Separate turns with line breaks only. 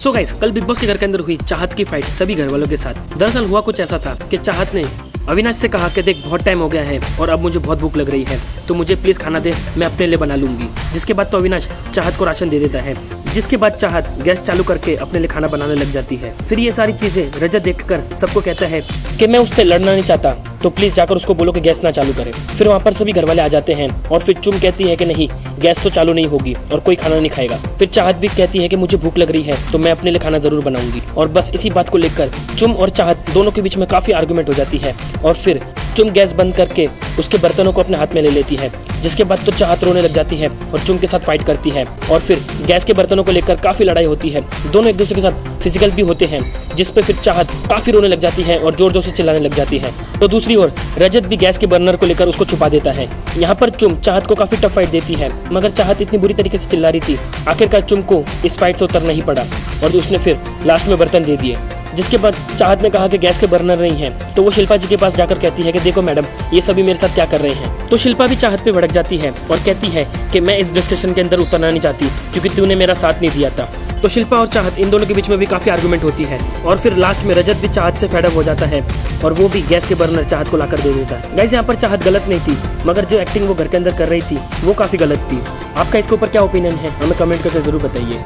सो guys कल Bigg Boss के घर के अंदर हुई चाहत की फाइट सभी घर वालों के साथ। दरअसल हुआ कुछ ऐसा था कि चाहत ने अविनाश से कहा कि देख, बहुत टाइम हो गया है और अब मुझे बहुत भूख लग रही है। तो मुझे प्लीज़ खाना दे, मैं अपने लिए बना लूँगी। जिसके बाद तो अविनाश चाहत को राशन दे देता है। जिसके बाद चाहत गैस चालू करके अपने लिए खाना बनाने लग जाती है। फिर ये सारी चीज़ें रजत देखकर सबको कहता है कि मैं उससे लड़ना नहीं चाहता। तो प्लीज़ जाकर उसको बोलो कि गैस ना चालू करे। फिर वहाँ पर सभी घर वाले आ जाते हैं और फिर चुम कहती है कि नहीं, गैस तो चालू नहीं होगी और कोई खाना नहीं खाएगा। फिर चाहत भी कहती है कि मुझे भूख लग रही है तो मैं अपने लिए खाना ज़रूर बनाऊँगी। और बस इसी बात को लेकर चुम और चाहत दोनों के बीच में काफ़ी आर्गुमेंट हो जाती है। और फिर चुम गैस बंद करके उसके बर्तनों को अपने हाथ में ले लेती है, जिसके बाद तो चाहत रोने लग जाती है और चुम के साथ फाइट करती है। और फिर गैस के बर्तनों को लेकर काफ़ी लड़ाई होती है। दोनों एक दूसरे के साथ फ़िज़िकल भी होते हैं, जिस पर फिर चाहत काफ़ी रोने लग जाती है और ज़ोर ज़ोर से चिल्लाने लग जाती है। तो दूसरी ओर, रजत भी गैस के बर्नर को लेकर उसको छुपा देता है। यहाँ पर चुम चाहत को काफ़ी टफ फाइट देती है, मगर चाहत इतनी बुरी तरीके से चिल्ला रही थी, आखिरकार चुम को इस फाइट से उतरना ही पड़ा और उसने फिर लास्ट में बर्तन दे दिए। जिसके बाद चाहत ने कहा कि गैस के बर्नर नहीं है तो वो शिल्पा जी के पास जाकर कहती है कि देखो मैडम, ये सभी मेरे साथ क्या कर रहे हैं। तो शिल्पा भी चाहत पे भड़क जाती है और कहती है कि मैं इस डिस्कशन के अंदर उतरना नहीं चाहती, क्योंकि तूने मेरा साथ नहीं दिया था। तो शिल्पा और चाहत इन दोनों के बीच में भी काफ़ी आर्गुमेंट होती है और फिर लास्ट में रजत भी चाहत से फेडअप हो जाता है और वो भी गैस के बर्नर चाहत को लाकर दे देता है। गैस यहाँ पर चाहत गलत नहीं थी, मगर जो एक्टिंग वो घर के अंदर कर रही थी, वो काफ़ी गलत थी। आपका इसके ऊपर क्या ओपिनियन है? हमें कमेंट करके ज़रूर बताइए।